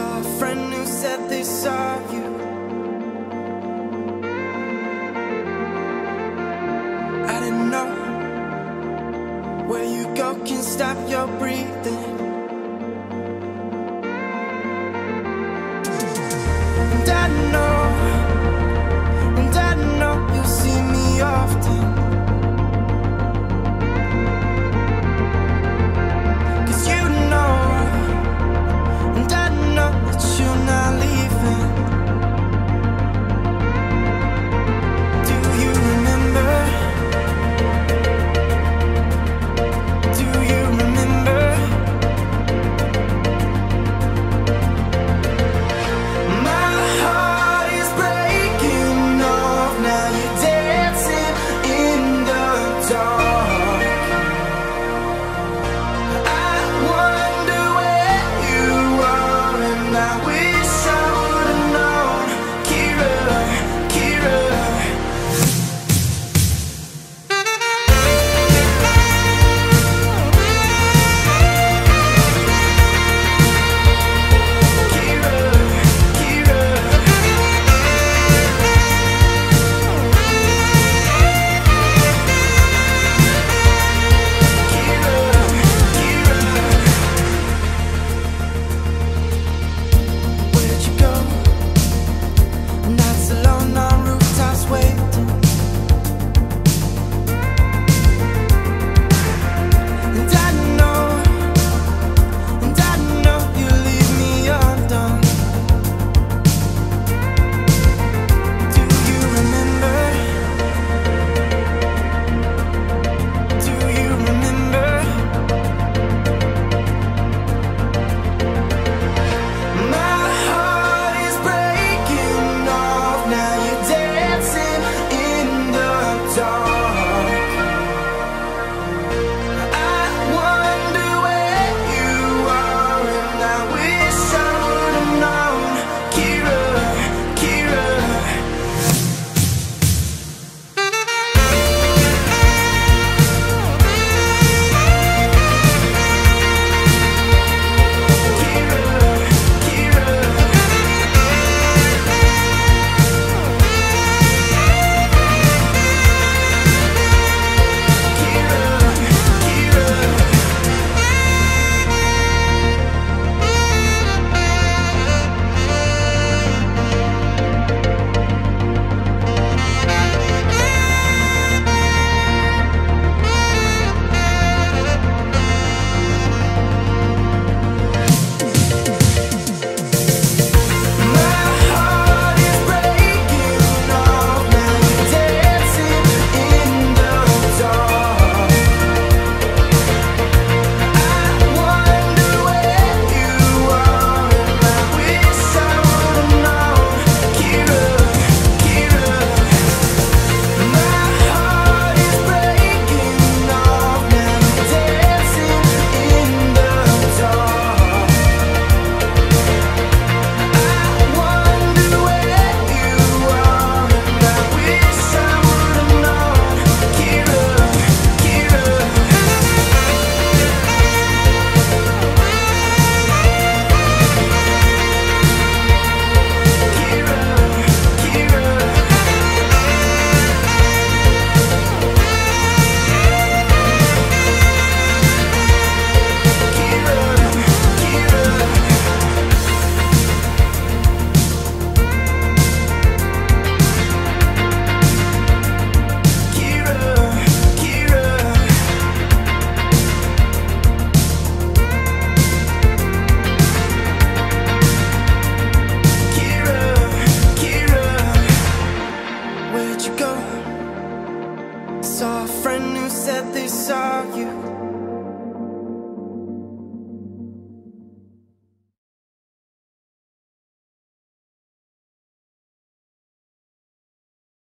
saw a friend who said they saw you. I didn't know Where you go can stop your breathing. And I know